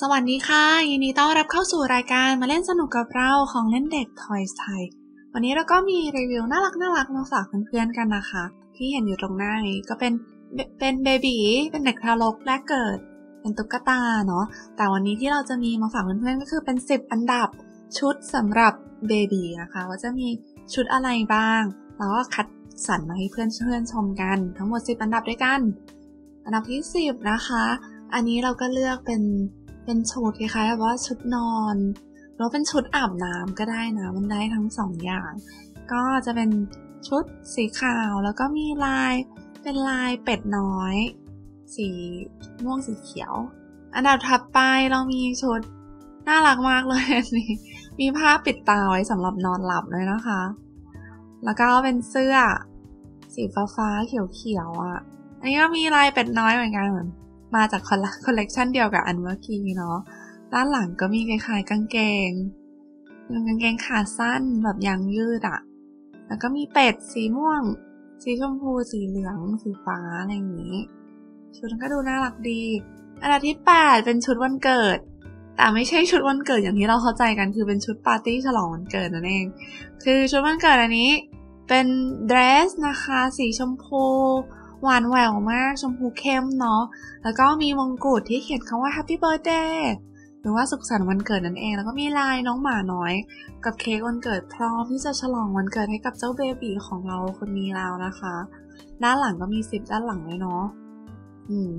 สวัสดีค่ะ ยินดีต้อนรับเข้าสู่รายการมาเล่นสนุกกับเราของเล่นเด็ก Toys ไทย วันนี้เราก็มีรีวิวน่ารักน่ารักมาฝากเพื่อนๆกันนะคะ ที่เห็นอยู่ตรงหน้านี้ก็เป็นเป็นเบบีเป็นเด็กทารกแรกเกิด เป็นตุ๊กตาเนาะแต่วันนี้ที่เราจะมีมาฝากเพื่อนๆก็คือเป็น 10 อันดับชุดสำหรับเบบีนะคะ ว่าจะมีชุดอะไรบ้างแล้วก็คัดสรรมาให้เพื่อนๆชมกัน ทั้งหมด 10 อันดับด้วยกัน อันดับที่ 10 นะคะ อันนี้เราก็เลือกเป็น เป็นชุดคล้ายๆแบบว่าชุดนอนแล้วเป็นชุดอาบน้ำก็ได้นะมันได้ทั้งสองอย่าง ก็จะเป็นชุดสีขาวแล้วก็มีลายเป็นลายเป็ดน้อย สีม่วงสีเขียว อันดับถัดไปเรามีชุดน่ารักมากเลยนี่มีผ้าปิดตาไว้สำหรับนอนหลับเลยนะคะ แล้วก็เป็นเสื้อ สีฟ้าฟ้าเขียวเขียวอะ อันนี้ก็มีลายเป็ดน้อยเหมือนกันเหมือน มาจากคอลเลกชันเดียวกับอันเมื่อกี้เนาะ ด้านหลังก็มีคล้ายๆกางเกงกางเกงขาสั้นแบบยางยืดอะแล้วก็มีเป็ดสีม่วง สีชมพู สีเหลือง สีฟ้าอะไรอย่างนี้ ชุดก็ดูน่ารักดี อันดับที่8เป็นชุดวันเกิด แต่ไม่ใช่ชุดวันเกิดอย่างที่เราเข้าใจกัน คือเป็นชุดปาร์ตี้ฉลองวันเกิดนั่นเอง คือชุดวันเกิดอันนี้เป็นเดรสนะคะ สีชมพู หวานแหววมาก ชมพูเข้มเนาะ แล้วก็มีมงกุฎที่เขียนคำว่า Happy Birthday หรือว่าสุขสันต์วันเกิดนั่นเอง แล้วก็มีลายน้องหมาน้อย กับเค้กวันเกิดพร้อมที่จะฉลองวันเกิดให้กับเจ้าเบบีของเราคนนี้แล้วนะคะ ด้านหลังก็มีซิปด้านหลังเลยเนาะ อืม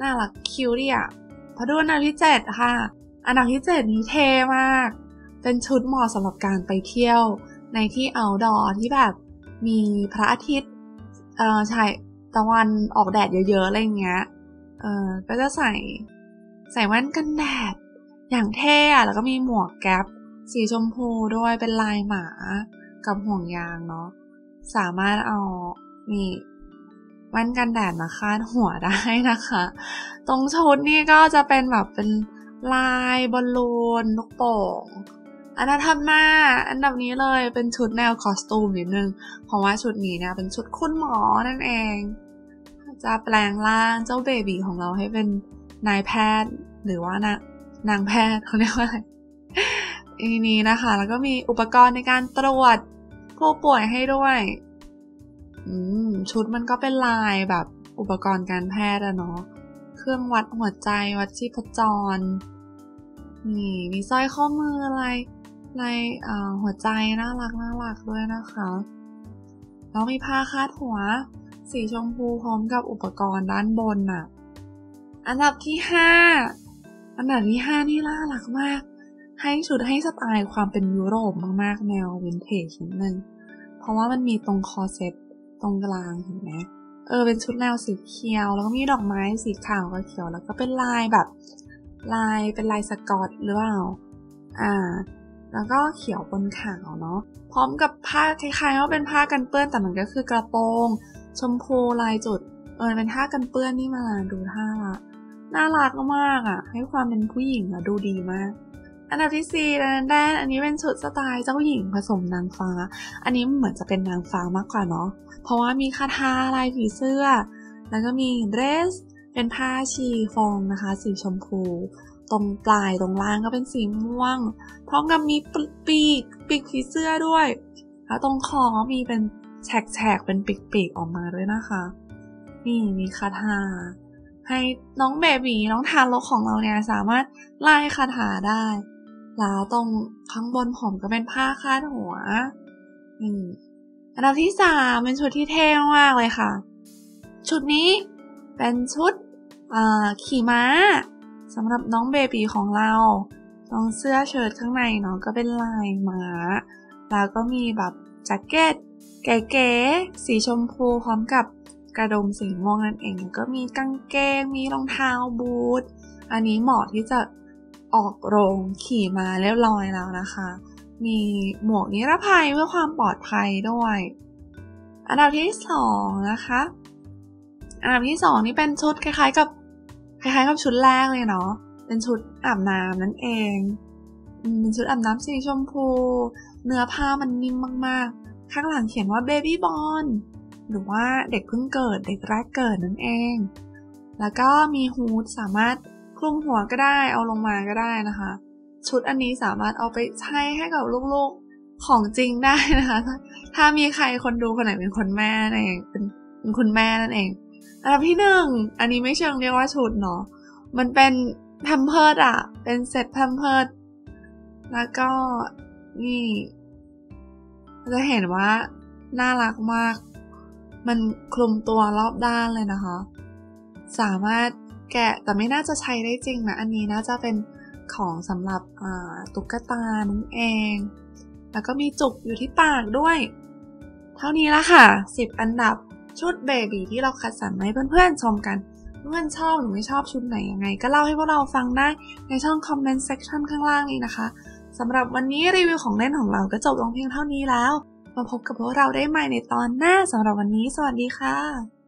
น่ารักคิวดิอะพอดูอันดับที่เจ็ดค่ะ อันดับที่เจ็ดนี้เท่มาก เป็นชุดเหมาะสำหรับการไปเที่ยวในที่เอาดอที่แบบมีพระอาทิตย์เอ่อใช่ ตะวันออกแดดเยอะๆอะไรเงี้ย เออก็จะใส่ใส่แว่นกันแดด อย่างเท่อะแล้วก็มีหมวกแก๊ปสีชมพูด้วยเป็นลายหมากับห่วงยางเนาะสามารถเอานี่แว่นกันแดดมาคาดหัวได้นะคะ ตรงชุดนี่ก็จะเป็นแบบเป็นลายบอลลูนลูกโป่ง อันนั้นทำหน้าอันดับนี้เลยเป็นชุดแนวคอสตูมนิดนึง เพราะว่าชุดนี้เนี่ยเป็นชุดคุณหมอนั่นเอง จะแปลงร่างเจ้าเบบีของเราให้เป็นนายแพทย์ หรือว่านานางแพทย์เขาเรียกว่าอะไรอีนี้นะคะ แล้วก็มีอุปกรณ์ในการตรวจผู้ป่วยให้ด้วยอืมชุดมันก็เป็นลายแบบอุปกรณ์การแพทย์อะเนาะ เครื่องวัดหัวใจวัดชีพจร นี่มีสร้อยข้อมืออะไร ลายหัวใจน่ารักน่ารักด้วยนะคะแล้วมีผ้าคาดหัว สีชมพูพร้อมกับอุปกรณ์ด้านบนน่ะ อันดับที่ห้าอันดับที่ห้านี่น่ารักมาก ให้ชุดให้สไตล์ความเป็นยุโรปมากๆ แนววินเทจนิดนึง เพราะว่ามันมีตรงคอเซ็ตตรงกลางเห็นไหมเออเป็นชุดแนวสีเขียว แล้วก็มีดอกไม้สีขาวกับเขียวแล้วก็เป็นลายแบบ ลายเป็นลายสกอตหรือเปล่า อ่า แล้วก็เขียวบนขาวเนาะพร้อมกับผ้าคล้ายๆว่าเป็นผ้ากันเปื้อนแต่มันก็คือกระโปรง ชมพูลายจุดเออเป็นผ้ากันเปื้อนนี่มาดูท่าละน่ารักมากอะ่ะ ให้ความเป็นผู้หญิงอะดูดีมาก อันดับที่สี่แดนอันนี้เป็นชุดสไตล์เจ้าหญิงผสมนางฟ้า อันนี้เหมือนจะเป็นนางฟ้ามากกว่าเนาะเพราะว่ามีคาทาลายผีเสื้อ แล้วก็มีเดรสเป็นผ้าชีฟองนะคะ สีชมพู ตรงปลายตรงล่างก็เป็นสีม่วง พร้อมกับมีปีกปีกผีเสื้อด้วย แล้วตรงคอก็มีเป็นแฉกๆเป็นปีกๆออกมาด้วยนะคะ นี่มีคาถาให้น้องเบบีน้องทารกของเราเนี่ยสามารถไล่คาถาได้ แล้วตรงข้างบนผมก็เป็นผ้าคาดหัวนี่อันดับที่สามเป็นชุดที่เท่มากเลยค่ะ ชุดนี้เป็นชุดขี่ม้า สำหรับน้องเบบีของเราตรงเสื้อเชิ้ตข้างในเนาะก็เป็นลายหมา แล้วก็มีแบบแจ็คเก็ตเก๋ๆสีชมพูพร้อมกับกระดมสีม่วงนั่นเอง ก็มีกางเกง มีรองเท้าบูท อันนี้เหมาะที่จะออกโรงขี่มาเรียบร้อยแล้วนะคะ มีหมวกนิรภัยเพื่อความปลอดภัยด้วย อันดับที่สองนะคะ อันดับที่สองนี่เป็นชุดคล้ายๆกับ คล้ายๆกับชุดแรกเลยเนาะ เป็นชุดอาบน้ำนั่นเอง เป็นชุดอาบน้ำสีชมพู เนื้อผ้ามันนิ่มมากๆ ข้างหลังเขียนว่า baby born หรือว่าเด็กเพิ่งเกิดเด็กแรกเกิดนั่นเอง แล้วก็มีฮูดสามารถคลุมหัวก็ได้เอาลงมาก็ได้นะคะ ชุดอันนี้สามารถเอาไปใช้ให้กับลูกๆของจริงได้นะคะ ถ้ามีใครคนดูคนไหนเป็นคนแม่นั่นเองเป็นเป็นคุณแม่นั่นเอง อันดับที่หนึ่ง อันนี้ไม่เชิงเรียกว่าชุดเนาะ มันเป็นแพมเพิร์ดอะเป็นเซ็ตแพมเพิร์ดแล้วก็นี่ จะเห็นว่า น่ารักมาก มันคลุมตัวรอบด้านเลยนะคะ สามารถแกะแต่ไม่น่าจะใช้ได้จริงนะ อันนี้น่าจะเป็นของสำหรับตุ๊กตานั่นเอง แล้วก็มีจุกอยู่ที่ปากด้วย เท่านี้ละค่ะ 10 อันดับ ชุดเบบีที่เราคัดสรรมาให้เพื่อนๆชมกัน เพื่อนชอบหรือไม่ชอบชุดไหนยังไง ก็เล่าให้พวกเราฟังได้ในช่องคอมเมนต์เซ็กชันข้างล่างนี้นะคะสำหรับวันนี้รีวิวของเล่นของเราก็จบลงเพียงเท่านี้แล้ว มาพบกับพวกเราได้ใหม่ในตอนหน้าสำหรับวันนี้ สวัสดีค่ะ